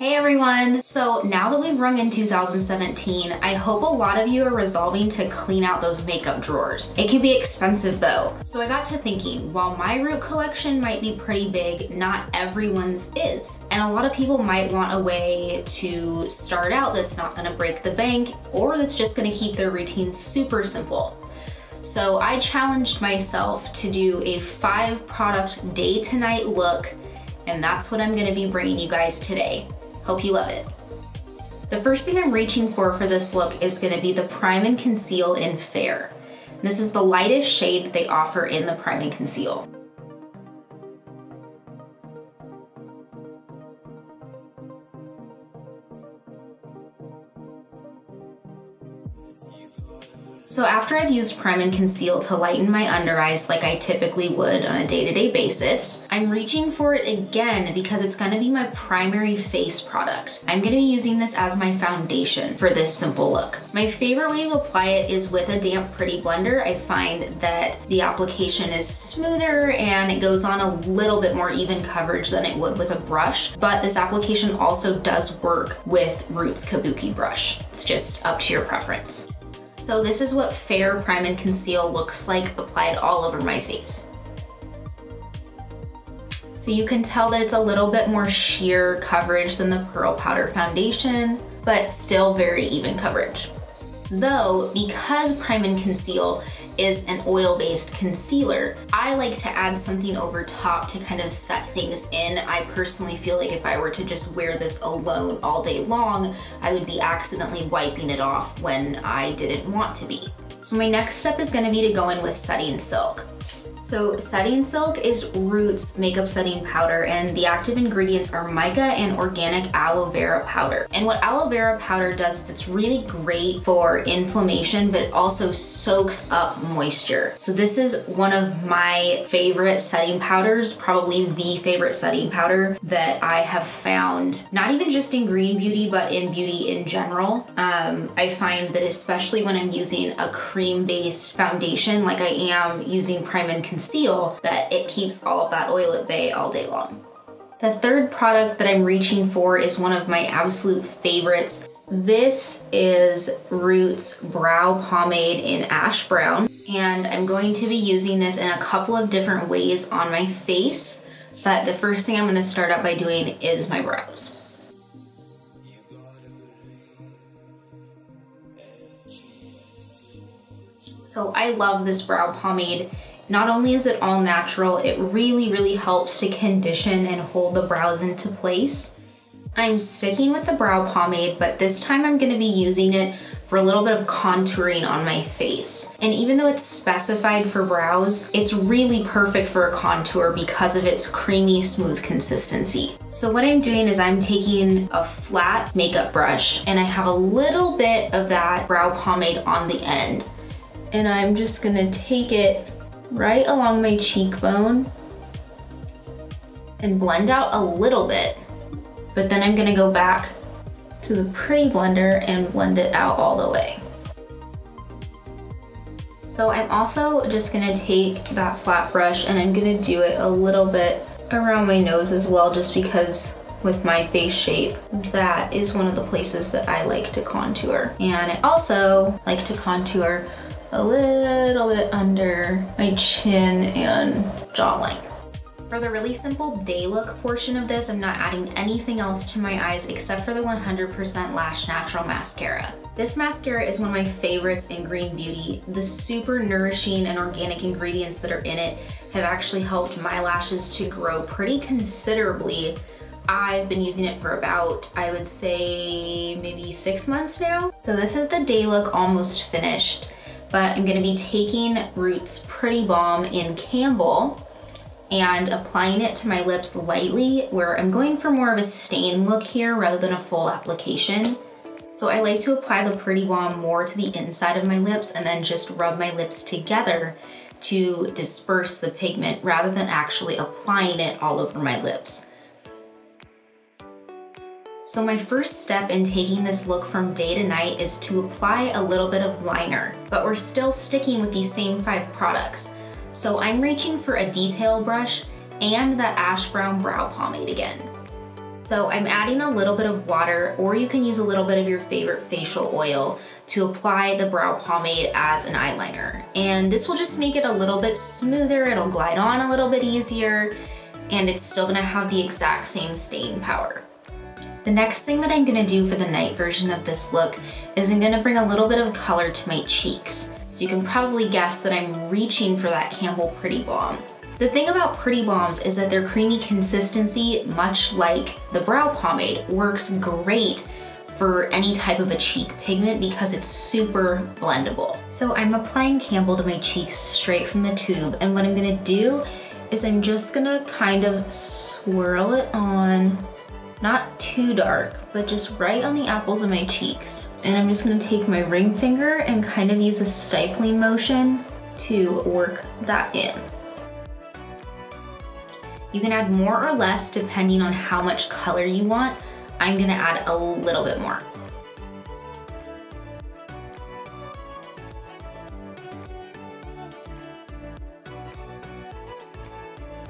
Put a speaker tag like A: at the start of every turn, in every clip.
A: Hey everyone! So now that we've rung in 2017, I hope a lot of you are resolving to clean out those makeup drawers. It can be expensive though. So I got to thinking, while my root collection might be pretty big, not everyone's is. And a lot of people might want a way to start out that's not gonna break the bank or that's just gonna keep their routine super simple. So I challenged myself to do a five product day to night look and that's what I'm gonna be bringing you guys today. Hope you love it. The first thing I'm reaching for for this look is gonna be the Prime and Conceal in Fair. This is the lightest shade that they offer in the Prime and Conceal. So after I've used Prime and Conceal to lighten my under eyes like I typically would on a day-to-day -day basis, I'm reaching for it again because it's gonna be my primary face product. I'm gonna be using this as my foundation for this simple look. My favorite way to apply it is with a damp pretty blender. I find that the application is smoother and it goes on a little bit more even coverage than it would with a brush, but this application also does work with Roots Kabuki brush. It's just up to your preference. So this is what Fair Prime and Conceal looks like applied all over my face. So you can tell that it's a little bit more sheer coverage than the Pearl Powder Foundation, but still very even coverage. Though, because Prime and Conceal is an oil-based concealer. I like to add something over top to kind of set things in. I personally feel like if I were to just wear this alone all day long, I would be accidentally wiping it off when I didn't want to be. So my next step is gonna be to go in with Setting Silk. So Setting Silk is Roots makeup setting powder and the active ingredients are mica and organic aloe vera powder. And what aloe vera powder does is it's really great for inflammation but it also soaks up moisture. So this is one of my favorite setting powders, probably the favorite setting powder that I have found, not even just in green beauty but in beauty in general. Um, I find that especially when I'm using a cream based foundation like I am using Prime and conceal that it keeps all of that oil at bay all day long. The third product that I'm reaching for is one of my absolute favorites. This is Roots Brow Pomade in Ash Brown, and I'm going to be using this in a couple of different ways on my face, but the first thing I'm gonna start out by doing is my brows. So I love this brow pomade. Not only is it all natural, it really, really helps to condition and hold the brows into place. I'm sticking with the brow pomade, but this time I'm gonna be using it for a little bit of contouring on my face. And even though it's specified for brows, it's really perfect for a contour because of its creamy, smooth consistency. So what I'm doing is I'm taking a flat makeup brush and I have a little bit of that brow pomade on the end. And I'm just gonna take it right along my cheekbone and blend out a little bit. But then I'm gonna go back to the Pretty Blender and blend it out all the way. So I'm also just gonna take that flat brush and I'm gonna do it a little bit around my nose as well just because with my face shape, that is one of the places that I like to contour. And I also like to contour a little bit under my chin and jawline. For the really simple day look portion of this, I'm not adding anything else to my eyes except for the 100% Lash Natural Mascara. This mascara is one of my favorites in Green Beauty. The super nourishing and organic ingredients that are in it have actually helped my lashes to grow pretty considerably I've been using it for about, I would say, maybe six months now. So this is the day look almost finished but I'm gonna be taking Roots Pretty Balm in Campbell and applying it to my lips lightly where I'm going for more of a stain look here rather than a full application. So I like to apply the Pretty Balm more to the inside of my lips and then just rub my lips together to disperse the pigment rather than actually applying it all over my lips. So my first step in taking this look from day to night is to apply a little bit of liner, but we're still sticking with these same five products. So I'm reaching for a detail brush and that ash brown brow pomade again. So I'm adding a little bit of water or you can use a little bit of your favorite facial oil to apply the brow pomade as an eyeliner. And this will just make it a little bit smoother, it'll glide on a little bit easier, and it's still gonna have the exact same staying power. The next thing that I'm gonna do for the night version of this look is I'm gonna bring a little bit of color to my cheeks. So you can probably guess that I'm reaching for that Campbell Pretty Balm. The thing about Pretty Balms is that their creamy consistency, much like the brow pomade, works great for any type of a cheek pigment because it's super blendable. So I'm applying Campbell to my cheeks straight from the tube and what I'm gonna do is I'm just gonna kind of swirl it on, not too dark, but just right on the apples of my cheeks. And I'm just gonna take my ring finger and kind of use a stifling motion to work that in. You can add more or less depending on how much color you want, I'm gonna add a little bit more.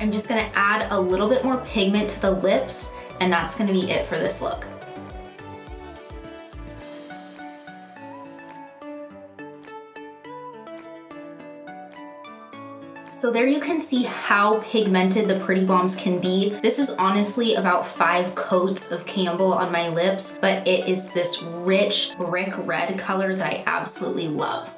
A: I'm just gonna add a little bit more pigment to the lips and that's gonna be it for this look. So there you can see how pigmented the Pretty Balms can be. This is honestly about five coats of Campbell on my lips, but it is this rich brick red color that I absolutely love.